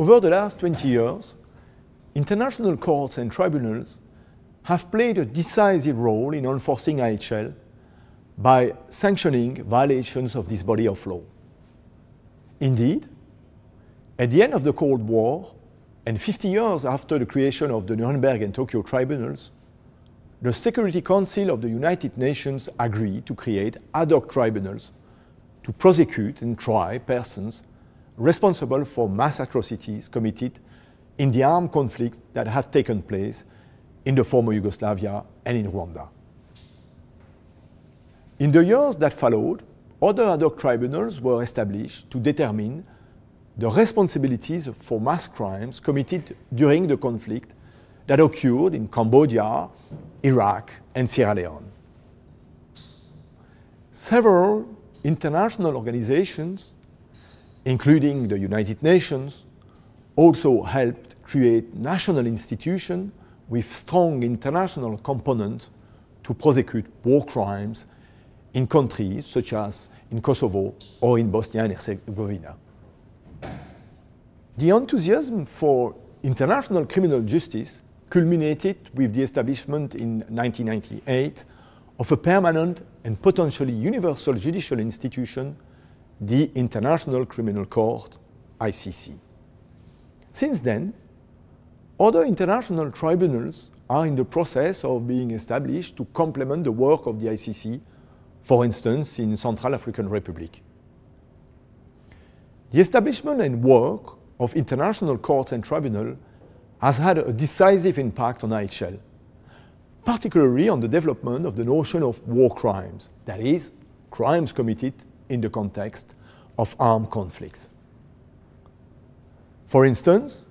Over the last 20 years, international courts and tribunals have played a decisive role in enforcing IHL by sanctioning violations of this body of law. Indeed, at the end of the Cold War, and 50 years after the creation of the Nuremberg and Tokyo tribunals, the Security Council of the United Nations agreed to create ad hoc tribunals to prosecute and try persons responsible for mass atrocities committed in the armed conflict that had taken place in the former Yugoslavia and in Rwanda. In the years that followed, other ad hoc tribunals were established to determine the responsibilities for mass crimes committed during the conflict that occurred in Cambodia, Iraq, and Sierra Leone. Several international organizations, including the United Nations, also helped create national institutions with strong international components to prosecute war crimes in countries such as in Kosovo or in Bosnia and Herzegovina. The enthusiasm for international criminal justice culminated with the establishment in 1998 of a permanent and potentially universal judicial institution, the International Criminal Court, ICC. Since then, other international tribunals are in the process of being established to complement the work of the ICC for instance, in Central African Republic. The establishment and work of international courts and tribunals has had a decisive impact on IHL, particularly on the development of the notion of war crimes, that is, crimes committed in the context of armed conflicts. For instance,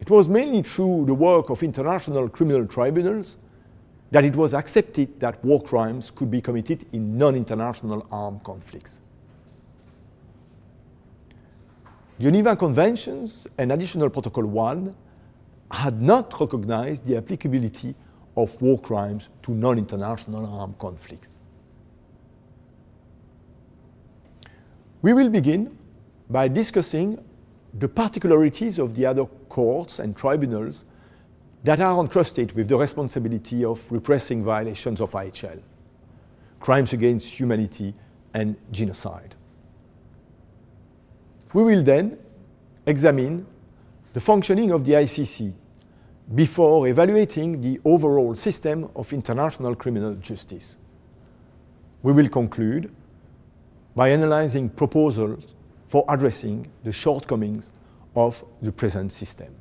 it was mainly through the work of international criminal tribunals that it was accepted that war crimes could be committed in non-international armed conflicts. The Geneva Conventions and Additional Protocol 1 had not recognized the applicability of war crimes to non-international armed conflicts. We will begin by discussing the particularities of the other courts and tribunals that are entrusted with the responsibility of repressing violations of IHL, crimes against humanity, and genocide. We will then examine the functioning of the ICC before evaluating the overall system of international criminal justice. We will conclude by analyzing proposals for addressing the shortcomings of the present system.